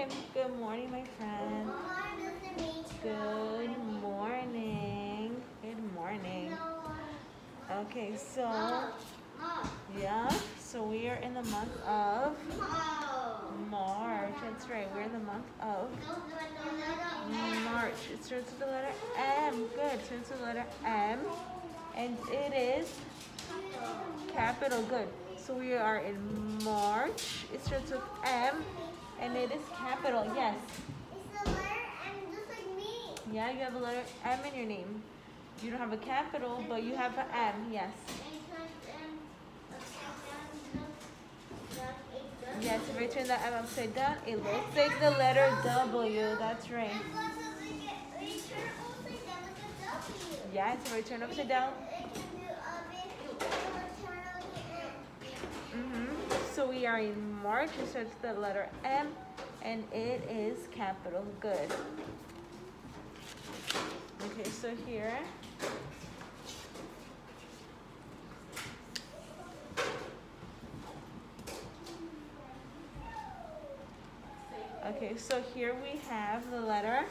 Good morning, my friend. Good morning. Good morning. Okay, so, yeah, so we are in the month of March. That's right, we're in the month of March. It starts with the letter M. Good, it starts with the letter M. And it is capital. Good. So we are in March. It starts with M. And it is capital. Yes. It's a letter M just like me. Yeah, you have a letter M in your name. You don't have a capital, but you have an M. Yes. Yes, if I turn the M upside down, it looks like the letter W. That's right. Yes, if I turn upside down. We are in March. It starts with the letter M, and it is capital. Good. Okay, so here. Okay, so here we have the letter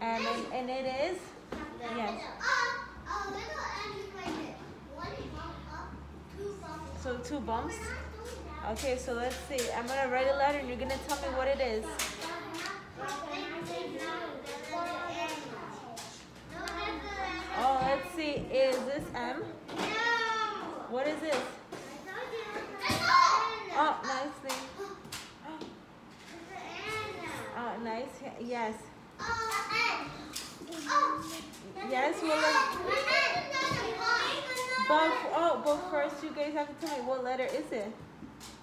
M, and, and it is, yes. So two bumps. Okay, so let's see. I'm gonna write a letter and you're gonna tell me what it is. Oh, let's see. Is this M? What is this? Oh, nice thing. Oh, nice. Yes. Yes, well, but, oh, but first you guys have to tell me what letter is it?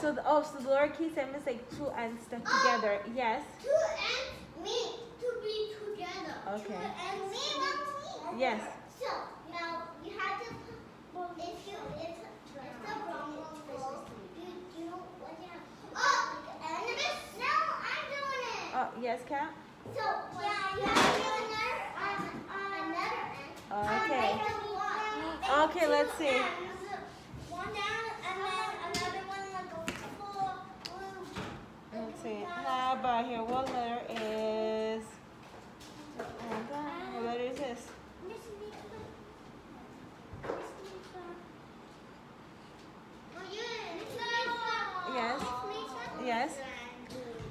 So the, oh, so the lowercase m is like two n's stuck together. Yes. Two ends mean to be together. Okay. Two ends mean. Yes. So now you have to. If you it's, it's the wrong one, you do what you have. Oh, and this. No, I'm doing it. Oh, yes, Kat. So yeah, you have to do another um, another end. Okay. Um, make a one. Okay, let's see. Ends. One down and then another one like a full blue. Let's see. How about here? What letter is? What letter is this? Oh. Yes. Yes.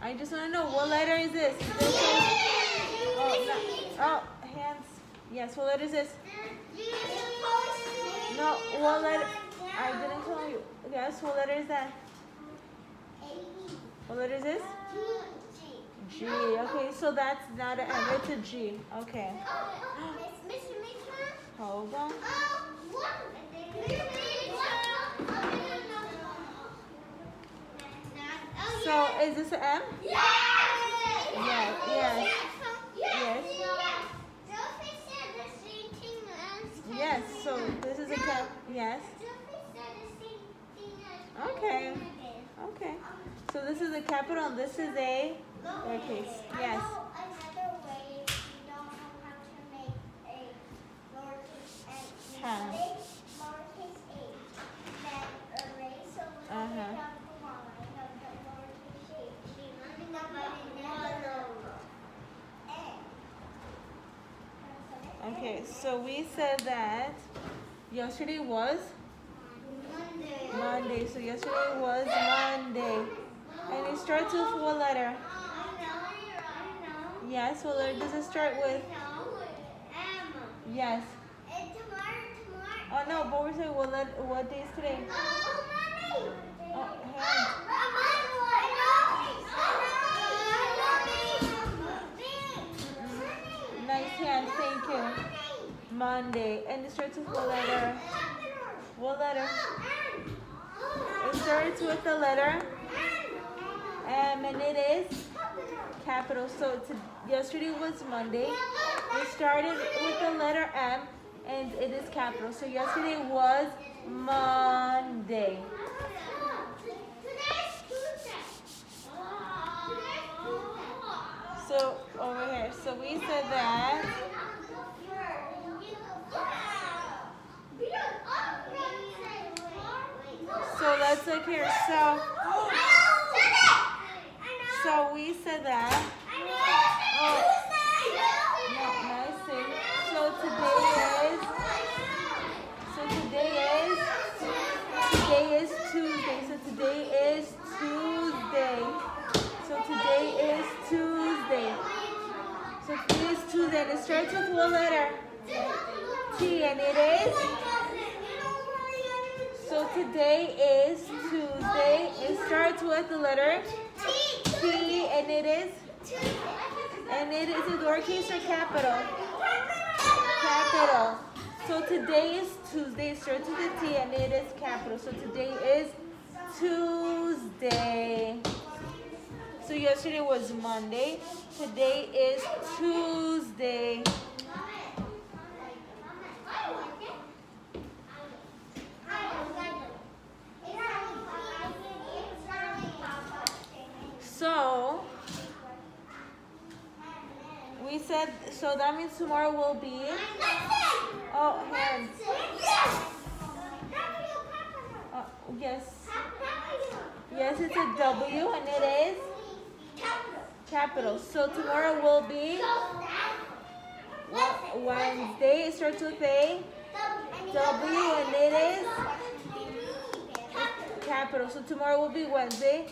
I just want to know what letter is this? This is. Oh, no. oh, hands. Yes. What letter is this? No. What letter? I didn't tell you. Yes. What letter is that? What letter is this? G. G. Okay, so that's not an M. It's a G. Okay. Hold on. So is this an M? Yes. Yes, yes. Yes. Yes. So this is a cap. Yes. Okay. Okay. So this is a capital and this is a lowercase. Yes. Huh. Uh-huh. Okay, so we said that yesterday was Monday. Monday. So yesterday was Monday. It starts with what letter? Yes, what letter does it start with? M. Yes. Oh no, but we're saying what, let, what day is today? Oh, hands. Nice hand, thank you. Monday. And it starts with what letter? What letter? It starts with the letter M and it is capital. So yesterday was Monday. We started with the letter M and it is capital. So yesterday was Monday. So over here, so we said that. So let's look here. So, so we said that. Oh, no, nice thing. So today is. So today is. Today is Tuesday. So today is Tuesday. So today is Tuesday. So today is Tuesday it starts with what letter? T and it is. So today is Tuesday. It starts with the letter T and it is. And it is a lowercase or capital? Capital. So today is Tuesday. It starts with a T and it is capital. So today is Tuesday. So yesterday was Monday. Today is Tuesday. We said so that means tomorrow will be oh hands. Uh, yes. Yes, it's a W and it is capital. So tomorrow will be Wednesday. It starts with a W and it is capital. So tomorrow will be Wednesday.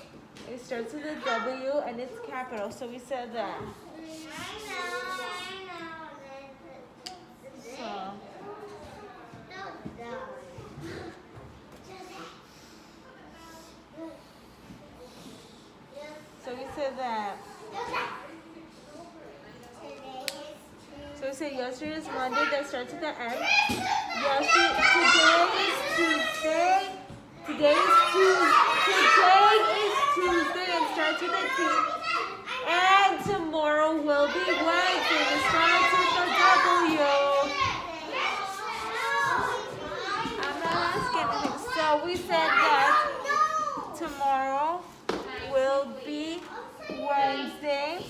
It starts with a W and it's capital. So we said that. So so we said that. So we said yesterday is Monday that starts with the M. Yesterday, today is Tuesday. Today is Tuesday. Today is Tuesday and starts with a T. And tomorrow will be Wednesday. It starts with a W. I'm not asking anything. So we said that tomorrow will be Wednesday.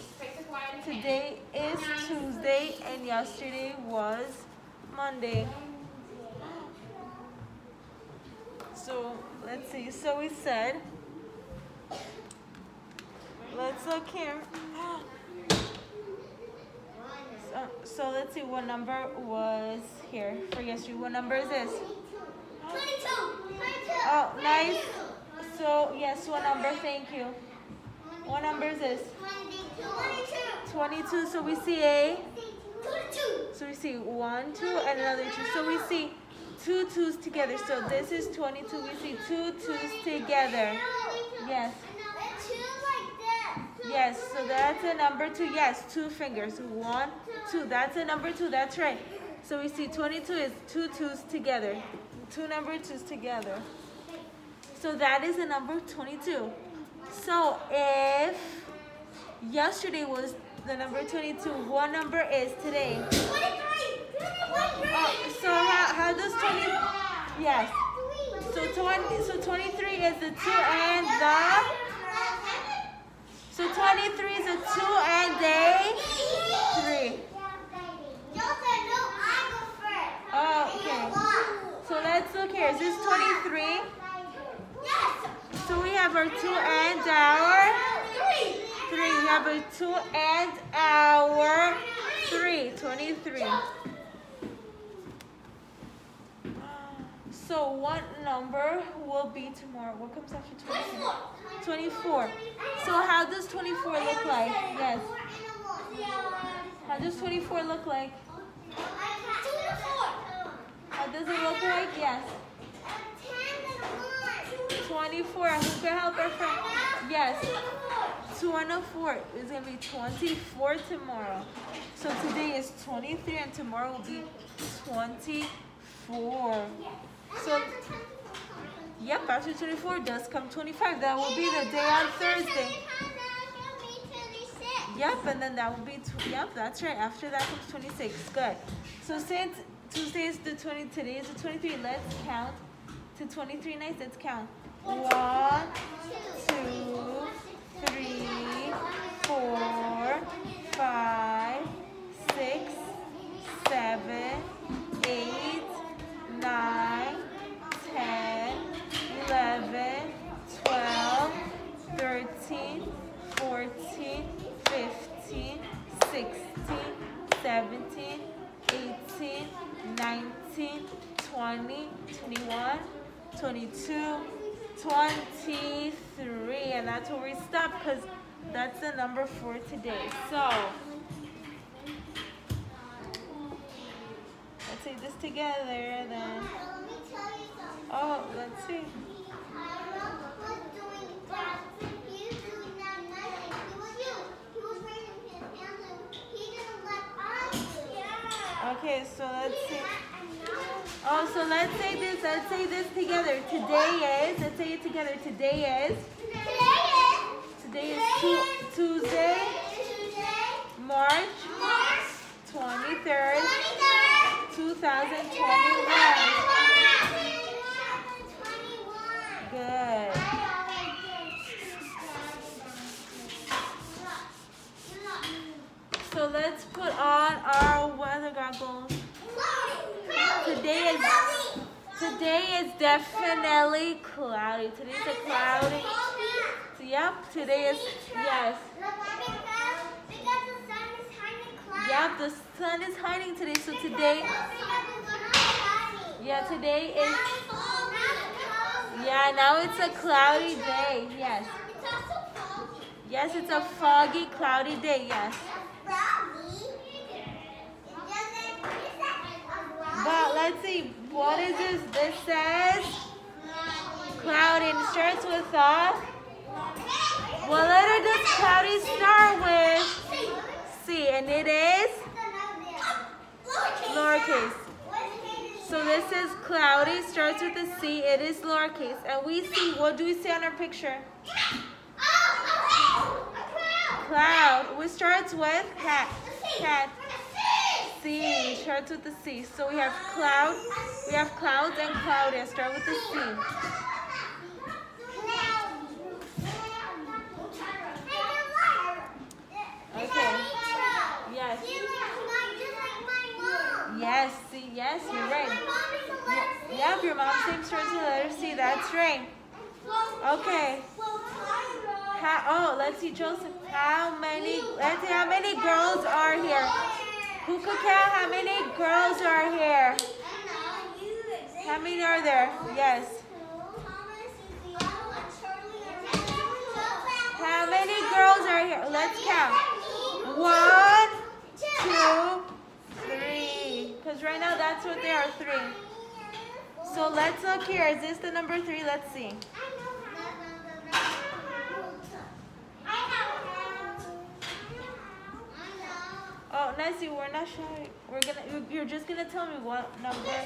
Today is Tuesday and yesterday was Monday. So let's see. So we said, let's look here. So, so let's see what number was here for yesterday. What number is this? Twenty-two. Oh, nice. So yes, what number? Thank you. What number is this? 22. 22. So we see a. So we see one, two, and another two. So we see two twos together. So this is 22. We see two twos together. Yes. Yes, so that's a number two. Yes, two fingers. One, two. That's a number two. That's right. So we see 22 is two twos together. Two number twos together. So that is a number 22. So if yesterday was the number 22, what number is today? Uh, so how, how does 20, yes. So 20, so 23 is the 2 and the, so 23 is a 2 and a 3. Oh, okay. So let's look here. Is this 23? Yes. So we have our 2 and 3. We have a 2 and our 3. 23. So what number will be tomorrow? What comes after 24? 24. So how does 24 look like? Yes. How does 24 look like? How does it look like? Yes. 24. Who can help our friend? Yes. 24 is going to be 24 tomorrow. So today is 23 and tomorrow will be 24. So, yep, after 24 does come 25. That will be the day on Thursday. Yep, and then that will be, yep, that's right. After that comes 26. Good. So since Tuesday is the 20, today is the 23, let's count to 23 nights. Let's count. One, two, three, four, five, six, seven, eight, nine, ten, eleven, twelve, thirteen, fourteen, fifteen, sixteen, seventeen, eighteen, nineteen, twenty, twenty-one, twenty-two, twenty-three, and that's where we stop because that's the number for today. So. Let's say this together then. You something. Oh, let's see. And. Okay, so let's see. Oh, so let's say this. Let's say this together. Today is. Let's say it together. Today is. Today is Today tu- Tuesday, Tuesday, March March 23rd, 23rd, 2021. Good. So let's put on our weather goggles. Today is today is definitely cloudy. Today's a cloudy. Yep. Today is yes. Yep. The sun is hiding today. So today. Yeah. Today is. Yeah. Now it's a cloudy day. Yes. Yes. It's a foggy, cloudy day. Yes. But let's see. What is this? This says cloudy. And starts with a. What letter does cloudy start with? C. And it is lowercase. So this is cloudy. Starts with a C. It is lowercase. And we see. What do we see on our picture? Cloud. Which starts with cat. Cat. C. Starts with the C. So we have cloud. We have clouds and cloudy. Start with the C. Yes. See. Yes. You're right. Yep. Your mom starts with the letter C. That's right. Okay. How, oh, let's see, Joseph. How many? Let's see how many girls are here. Who could count how many girls are here? How many are there? Yes. How many girls are here? Let's count. One, two, three. Right now that's what there are three. So let's look here. Is this the number three? Let's see. Oh, Nancy, we're not showing. We're gonna. you- You're just gonna tell me what number.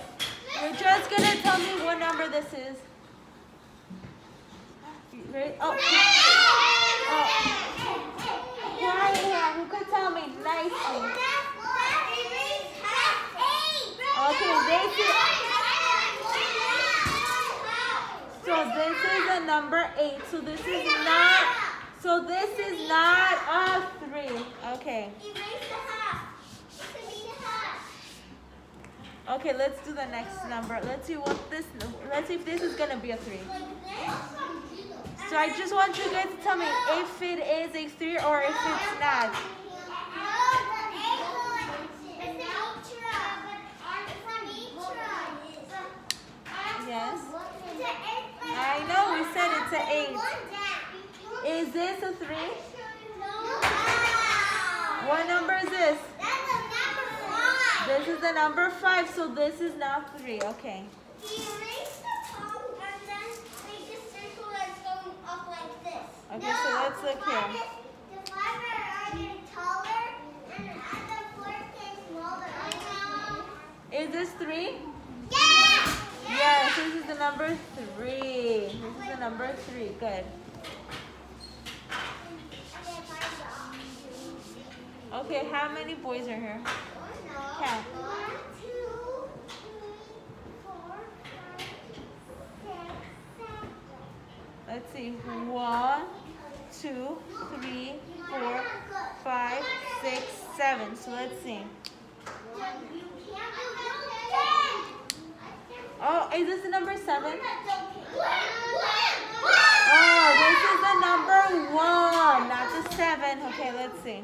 You're just gonna tell me what number this is. Ready? Oh. oh. Who could tell me nicely? Okay, this is. So this is a number eight. So this is not. So this is not a three. Okay. Okay, let's do the next number. Let's see what this. Let's see if this is gonna be a three. So I just want you guys to tell me if it is a three or if it's not. Yes. I know we said it's an eight. Is this a three? What number is this? This is the number five, so this is not three. Okay. Okay, so let's look here. The five are getting taller, and the four getting smaller. I know. Is this three? Yeah! Yes, this is the number three. This is the number three. Good. Okay, how many boys are here? Seven. Let's see. One, two, three, four, five, six, seven. So let's see. Oh, is this the number seven? The number one, not the seven. Okay, let's see.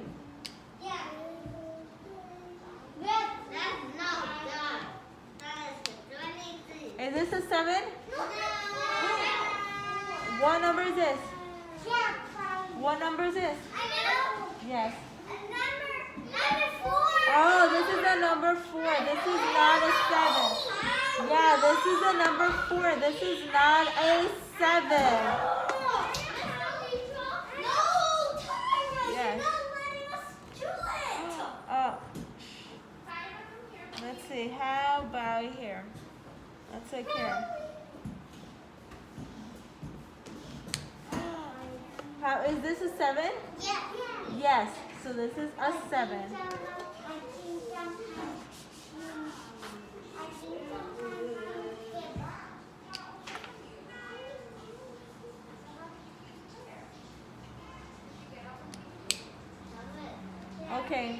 Is this a seven? What number is this? What number is this? Yes. Oh, this is the number four. This is not a seven. Yeah, this is the number four. This is not a seven. Yes. Oh, let's see. How about here? Let's look. How is this a seven? Yes. So this is a seven. Okay.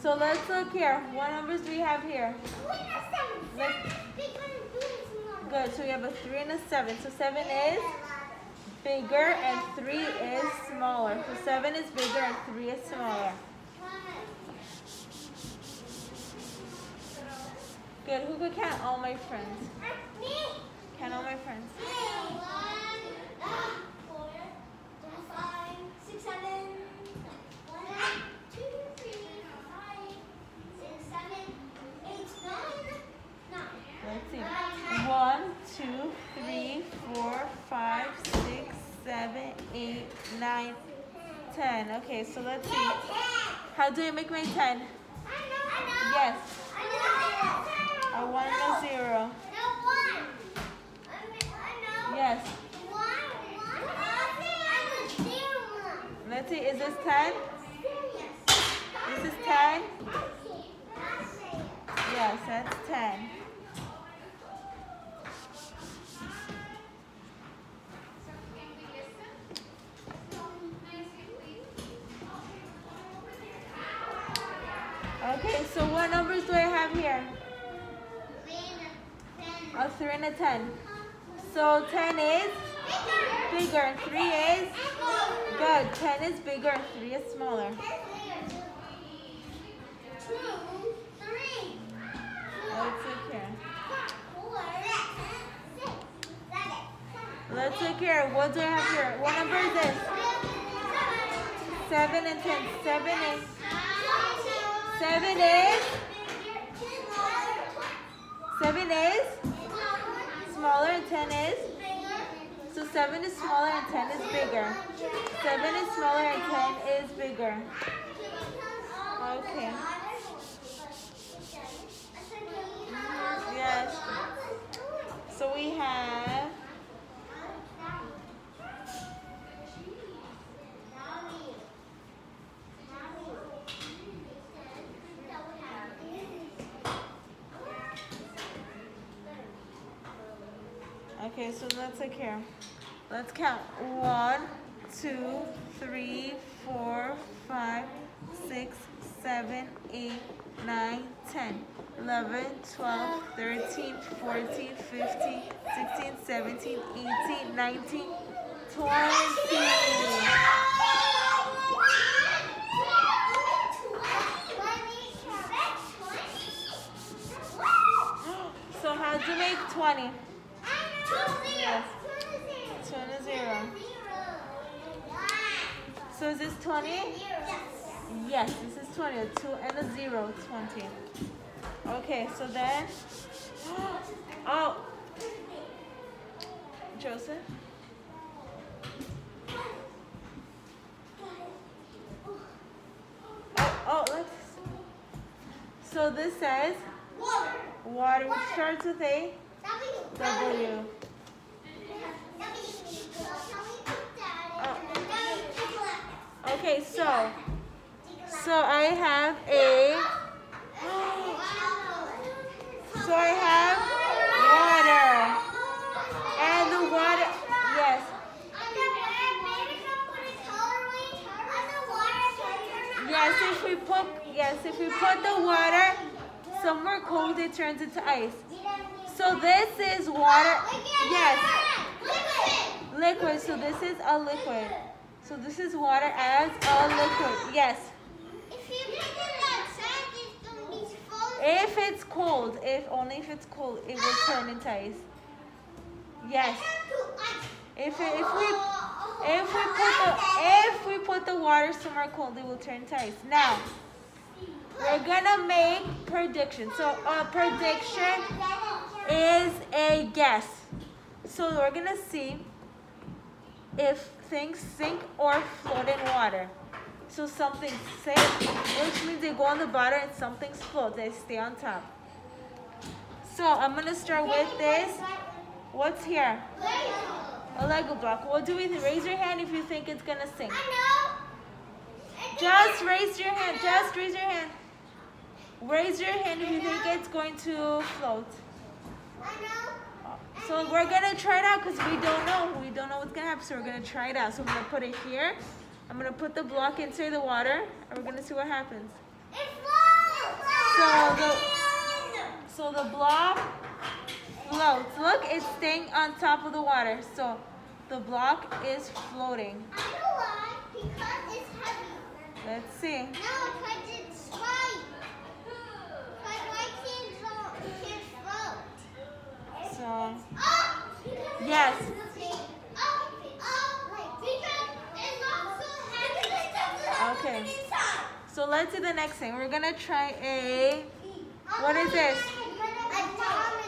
So let's look here. What numbers do we have here? Good. So we have a three and a seven. So seven is bigger and three is smaller. So seven is bigger and three is smaller. Good. Who could count all my friends? Count all my friends. seven, eight, nine, ten. Okay, so let's see. How do you make my ten? Yes. A one and a zero. Yes. Let's see, is this 10? This is 10? Yes, that's 10. What numbers do I have here? A three and a ten. So ten is bigger three is good. Ten is bigger three is smaller. Let's look here. Let's look here. What do I have here? What number is this? Seven and ten. Seven is seven is seven is smaller and ten is so seven is smaller and ten is bigger. Seven is smaller and ten is bigger. Okay. Yes. So we have Okay, so let's look here. Let's count. One, two, three, four, five, six, seven, eight, nine, ten, eleven, twelve, thirteen, fourteen, fifteen, sixteen, seventeen, eighteen, nineteen, twenty. So how do you make 20? Yes. Two and a zero. So is this 20? Yes, this is 20. A 2 and a 0, 20. Okay, so then. Oh! Joseph? Oh, oh, let's. So this says water, which starts with a W. Okay, so So I have a, so I have water. And the water, yes. Yes, if we put, yes, if we put the water somewhere cold, it turns into ice. So this is water, yes, liquid. So this is a liquid. So this is water as a liquid, yes. If you put it outside, it's going to be frozen. If it's cold, if only if it's cold, it will turn into ice. Yes. If it, if we oh, if we put the oh, oh. if we put the water somewhere cold, it will turn to ice. Now we're gonna make predictions. So a prediction is a guess. So we're gonna see if things sink or float in water. So something sink, which means they go on the bottom and something's float. They stay on top. So I'm gonna start with this. What's here? A Lego block. What do we think? Raise your hand if you think it's gonna sink. Just raise your hand. Just raise your hand. Raise your hand if you think it's going to float. So we're gonna try it out because we don't know. We don't know what's gonna happen. So we're gonna try it out. So I'm gonna put it here. I'm gonna put the block inside the water, and we're gonna see what happens. It floats! So the so the block floats. Look, it's staying on top of the water. So the block is floating. I don't like because it's heavy. Let's see. So yes. Okay. So let's do the next thing. We're gonna try a what is this?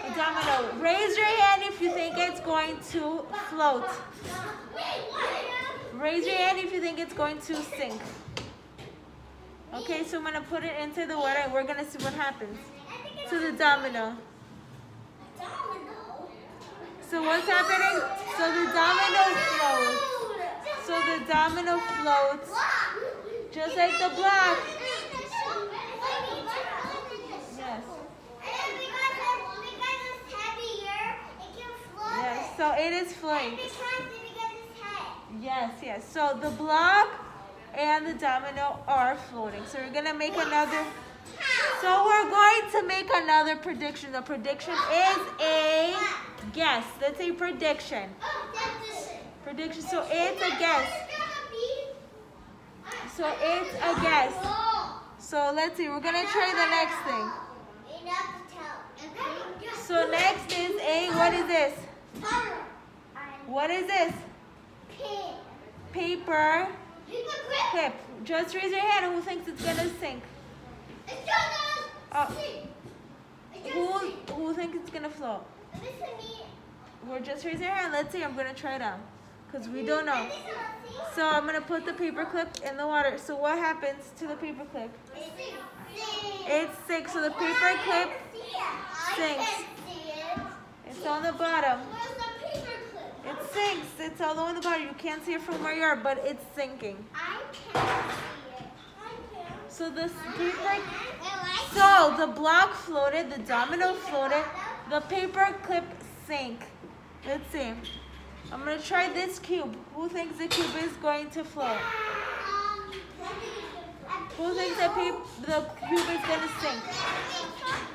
A domino. Raise your hand if you think it's going to float. Raise your hand if you think it's going to sink. Okay, so I'm gonna put it into the water and we're gonna see what happens to the domino. So what's happening? So the domino floats. So the domino floats just like the block. Yes. Yes, so it is floating. Yes, yes. So the block and the domino are floating. So we're going to make another. So we're going to make another prediction. The prediction is a guess. That's a prediction. Prediction. So it's a guess. So it's a guess. So let's see. We're going to try the next thing. So next is a, what is this? What is this? Paper clip. Just raise your hand who thinks it's going to sink. Oh. Who, who thinks it's going to float? We're just raise your hand. Let's see. I'm going to try it out. Because we don't know. So I'm going to put the paper clip in the water. So what happens to the paper clip? It sinks. So the paper clip sinks. It's on the bottom. It sinks. It's all the way on the bottom. You can't see it from where you are, but it's sinking. So the paper, so the block floated, the domino floated, the paper clip sank. Let's see. I'm gonna try this cube. Who thinks the cube is going to float? Who thinks the, the cube is gonna sink?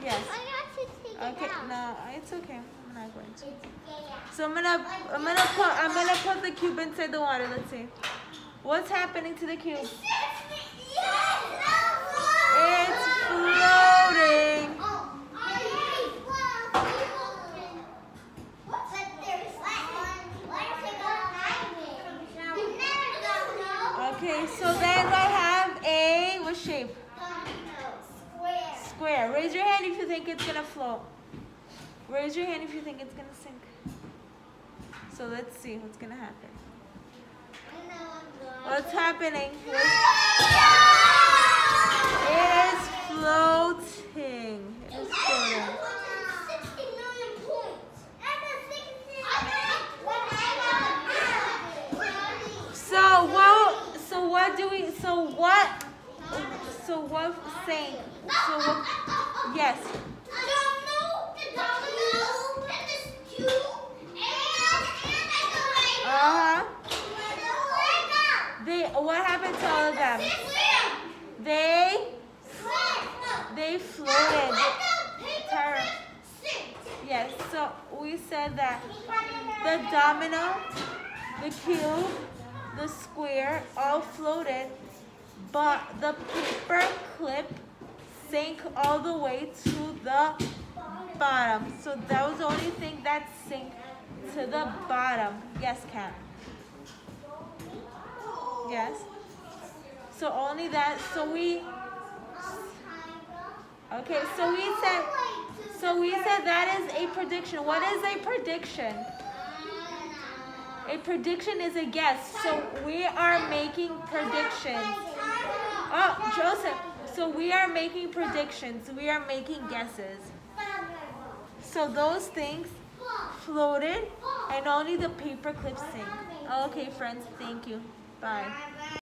Yes. Okay, no, it's okay. I'm not going to. So I'm gonna, I'm gonna put, I'm gonna put the cube inside the water. Let's see. What's happening to the cube? It's floating. Okay, so then I have a what shape? Square. Square. Raise your hand if you think it's gonna float. Raise your hand if you think it's gonna sink. So let's see what's gonna happen. What's happening? It is floating. It is floating. So what? So what do we? So what? So what sank? So what? Yes. Uh huh. They. What happened to all of them? They. They floated. Yes. So we said that the domino, the cube, the square all floated, but the paper clip sank all the way to the bottom. So that was the only thing that sank to the bottom. Yes, Cat. Yes. So only that. So we. Okay. So we said. So we said that is a prediction. What is a prediction? A prediction is a guess. So we are making predictions. Oh, Joseph. So we are making predictions. We are making guesses. So those things floated and only the paper clips sink. Okay, friends. Thank you. Bye.